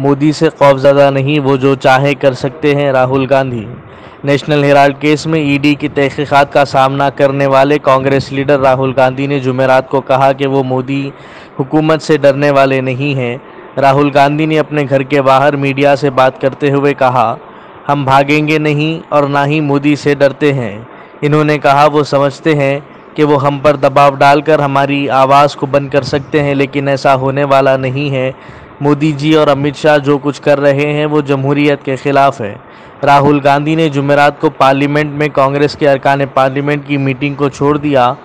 मोदी से खौफजदा नहीं, वो जो चाहे कर सकते हैं, Rahul Gandhi. National Herald case में ईडी की तहकीकात का सामना करने वाले कांग्रेस लीडर राहुल गांधी ने जुमेरात को कहा कि वो मोदी हुकूमत से डरने वाले नहीं हैं। राहुल गांधी ने अपने घर के बाहर मीडिया से बात करते हुए कहा, हम भागेंगे नहीं और ना ही मोदी से डरते हैं। इन्होंने कहा, वो समझते हैं कि वो हम पर दबाव डालकर हमारी आवाज़ को बंद कर सकते हैं, लेकिन ऐसा होने वाला नहीं है। मोदी जी और अमित शाह जो कुछ कर रहे हैं, वो जमहूरीत के ख़िलाफ़ है। राहुल गांधी ने जुमेरात को पार्लियामेंट में कांग्रेस के अरकान पार्लियामेंट की मीटिंग को छोड़ दिया।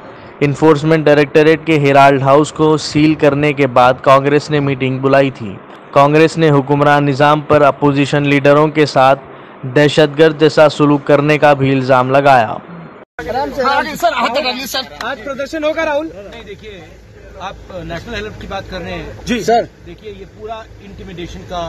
इन्फोर्समेंट डायरेक्टरेट के हेराल्ड हाउस को सील करने के बाद कांग्रेस ने मीटिंग बुलाई थी। कांग्रेस ने हुक्मरान निज़ाम पर अपोजिशन लीडरों के साथ दहशतगर्द जैसा सलूक करने का भी इल्ज़ाम लगाया। सर हाथ सर। आज प्रदर्शन होगा राहुल। नहीं देखिए आप नेशनल हेल्प की बात कर रहे हैं। जी सर। देखिए ये पूरा इंटिमिडेशन का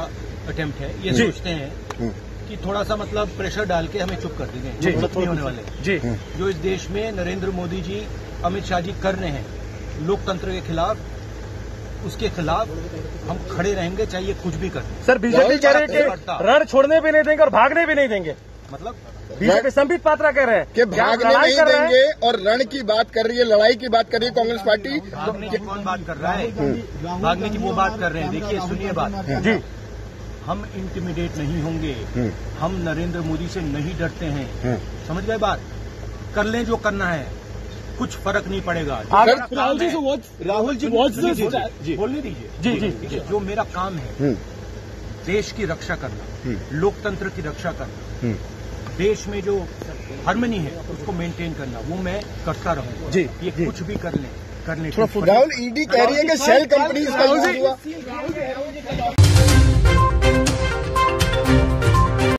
अटेम्प्ट है। ये सोचते हैं कि थोड़ा सा मतलब प्रेशर डाल के हमें चुप कर देंगे। जी। चुप नहीं होने वाले। जी। जो इस देश में नरेंद्र मोदी जी अमित शाह जी कर रहे हैं लोकतंत्र के खिलाफ उसके खिलाफ हम खड़े रहेंगे चाहे कुछ भी कर। सर बीजेपी कह रहे हैं कि रण छोड़ने भी नहीं देंगे और भागने भी नहीं देंगे। मतलब बीजेपी संबित पात्रा कह रहे हैं कि भागने नहीं कर देंगे और रण की बात कर रही है लड़ाई की बात कर रही है कांग्रेस पार्टी। भागने की कौन बात कर रहा है? भागने की वो बात कर रहे हैं। देखिए सुनिए बात। जी। हम इंटिमिडेट नहीं होंगे। हम नरेंद्र मोदी से नहीं डरते हैं। समझ गए बात? कर लें जो करना है। कुछ फ़र्क नहीं पड़ेगा। राहुल जी राहुल जी। बोलने दीजिए। जी, जी। जो मेरा काम है देश की रक्षा करना लोकतंत्र की रक्षा करना देश में जो हारमोनी है उसको मेंटेन करना वो मैं करता रहूँ जी, ये जी। कुछ भी कर ले करने राहुल ईडी कह रही है कि शेल कंपनीज़ का यूज़ हुआ